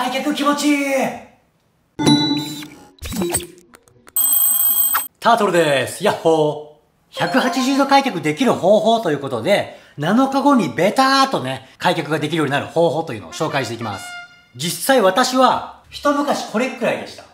開脚気持ちいいタートルです。ヤッホー。180度開脚できる方法ということで、7日後にベターとね、開脚ができるようになる方法というのを紹介していきます。実際私は、一昔これくらいでした。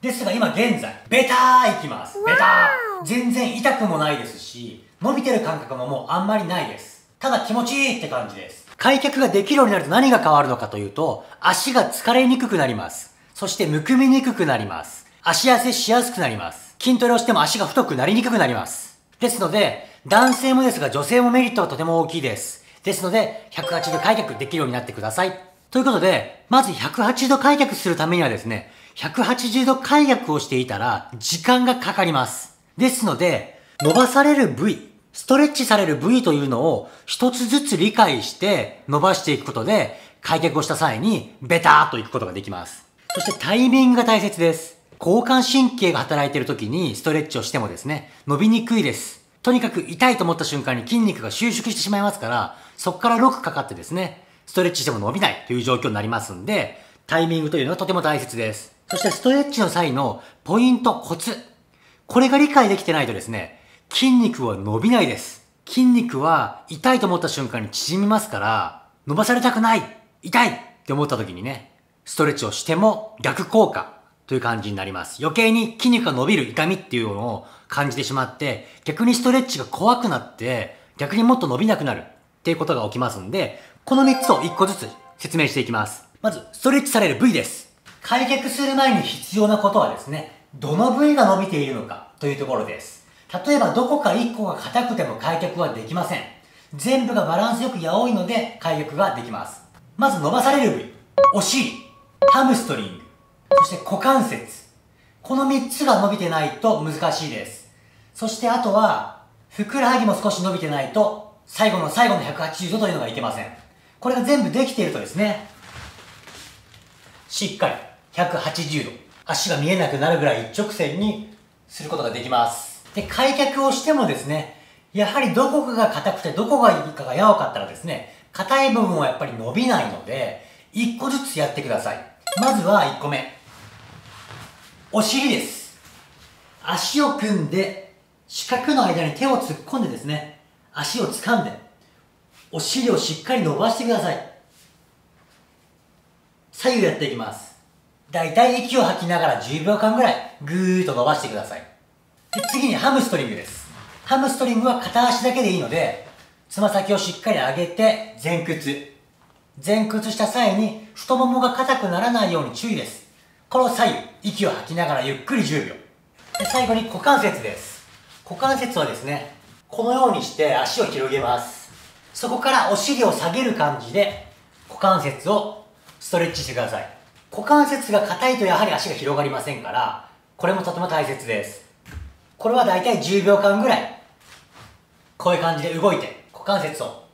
ですが今現在、ベターいきます。ベター全然痛くもないですし、伸びてる感覚ももうあんまりないです。ただ気持ちいいって感じです。開脚ができるようになると何が変わるのかというと、足が疲れにくくなります。そしてむくみにくくなります。足痩せしやすくなります。筋トレをしても足が太くなりにくくなります。ですので、男性もですが女性もメリットはとても大きいです。ですので、180度開脚できるようになってください。ということで、まず180度開脚するためにはですね、180度開脚をしていたら時間がかかります。ですので、伸ばされる部位、ストレッチされる部位というのを一つずつ理解して伸ばしていくことで、開脚をした際にベターっといくことができます。そしてタイミングが大切です。交感神経が働いている時にストレッチをしてもですね、伸びにくいです。とにかく痛いと思った瞬間に筋肉が収縮してしまいますから、そこからロックかかってですね、ストレッチしても伸びないという状況になりますんで、タイミングというのはとても大切です。そしてストレッチの際のポイント、コツ。これが理解できてないとですね、筋肉は伸びないです。筋肉は痛いと思った瞬間に縮みますから、伸ばされたくない痛いって思った時にね、ストレッチをしても逆効果という感じになります。余計に筋肉が伸びる痛みっていうのを感じてしまって、逆にストレッチが怖くなって、逆にもっと伸びなくなるっていうことが起きますんで、この3つを1個ずつ説明していきます。まず、ストレッチされる部位です。開脚する前に必要なことはですね、どの部位が伸びているのかというところです。例えばどこか1個が硬くても開脚はできません。全部がバランスよくやおいので開脚ができます。まず伸ばされる部位。お尻、ハムストリング、そして股関節。この3つが伸びてないと難しいです。そしてあとは、ふくらはぎも少し伸びてないと、最後の最後の180度というのがいけません。これが全部できているとですね、しっかり180度、足が見えなくなるぐらい一直線にすることができます。で、開脚をしてもですね、やはりどこかが硬くてどこがいいかがやわかったらですね、硬い部分はやっぱり伸びないので、1個ずつやってください。まずは1個目。お尻です。足を組んで、四角の間に手を突っ込んでですね、足を掴んで、お尻をしっかり伸ばしてください。左右やっていきます。だいたい息を吐きながら10秒間ぐらい、ぐーっと伸ばしてください。次にハムストリングです。ハムストリングは片足だけでいいので、つま先をしっかり上げて前屈。前屈した際に太ももが硬くならないように注意です。この左右、息を吐きながらゆっくり10秒。で最後に股関節です。股関節はですね、このようにして足を広げます。そこからお尻を下げる感じで股関節をストレッチしてください。股関節が硬いとやはり足が広がりませんから、これもとても大切です。これはだいたい10秒間ぐらい、こういう感じで動いて股関節を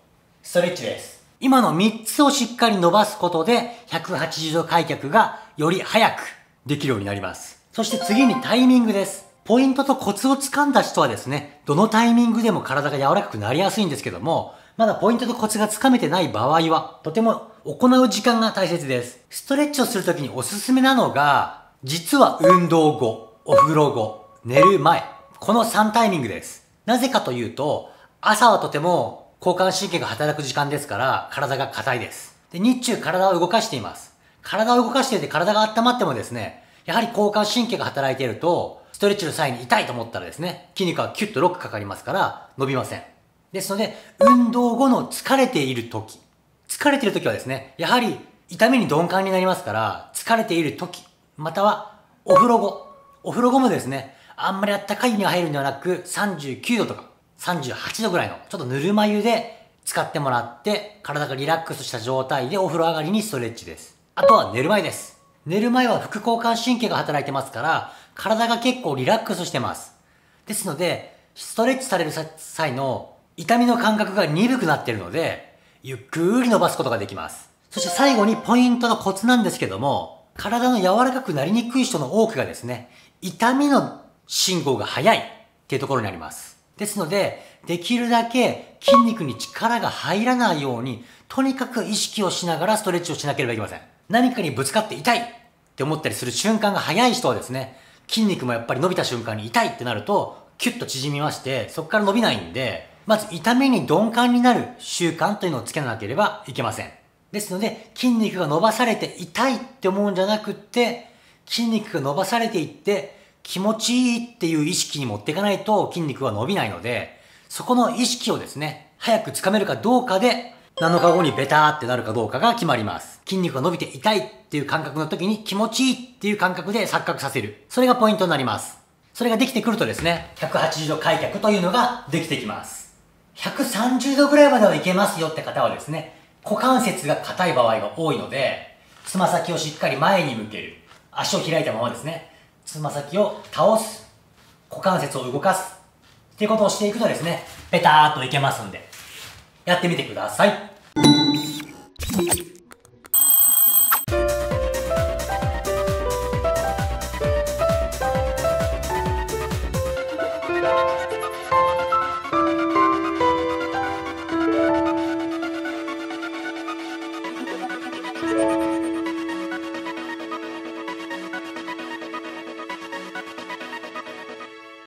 ストレッチです。今の3つをしっかり伸ばすことで、180度開脚がより早くできるようになります。そして次にタイミングです。ポイントとコツをつかんだ人はですね、どのタイミングでも体が柔らかくなりやすいんですけども、まだポイントとコツがつかめてない場合は、とても行う時間が大切です。ストレッチをするときにおすすめなのが、実は運動後、お風呂後、寝る前、この3タイミングです。なぜかというと、朝はとても交感神経が働く時間ですから、体が硬いです。で、日中体を動かしています。体を動かしていて体が温まってもですね、やはり交感神経が働いていると、ストレッチの際に痛いと思ったらですね、筋肉はキュッとロックかかりますから、伸びません。ですので、運動後の疲れている時、疲れている時はですね、やはり痛みに鈍感になりますから、疲れている時、またはお風呂後、お風呂後もですね、あんまりあったかい湯に入るんではなく、39度とか38度ぐらいの、ちょっとぬるま湯で使ってもらって、体がリラックスした状態でお風呂上がりにストレッチです。あとは寝る前です。寝る前は副交感神経が働いてますから、体が結構リラックスしてます。ですので、ストレッチされる際の痛みの感覚が鈍くなっているので、ゆっくり伸ばすことができます。そして最後にポイントのコツなんですけども、体の柔らかくなりにくい人の多くがですね、痛みの信号が速いっていうところにあります。ですので、できるだけ筋肉に力が入らないように、とにかく意識をしながらストレッチをしなければいけません。何かにぶつかって痛いって思ったりする瞬間が早い人はですね、筋肉もやっぱり伸びた瞬間に痛いってなると、キュッと縮みまして、そこから伸びないんで、まず痛みに鈍感になる習慣というのをつけなければいけません。ですので、筋肉が伸ばされて痛いって思うんじゃなくって、筋肉が伸ばされていって気持ちいいっていう意識に持っていかないと筋肉は伸びないので、そこの意識をですね、早くつかめるかどうかで、7日後にベターってなるかどうかが決まります。筋肉が伸びて痛いっていう感覚の時に気持ちいいっていう感覚で錯覚させる。それがポイントになります。それができてくるとですね、180度開脚というのができてきます。130度ぐらいまではいけますよって方はですね、股関節が硬い場合が多いので、つま先をしっかり前に向ける。足を開いたままですね。つま先を倒す。股関節を動かす。っていうことをしていくとですね、ペターっといけますんで、やってみてください。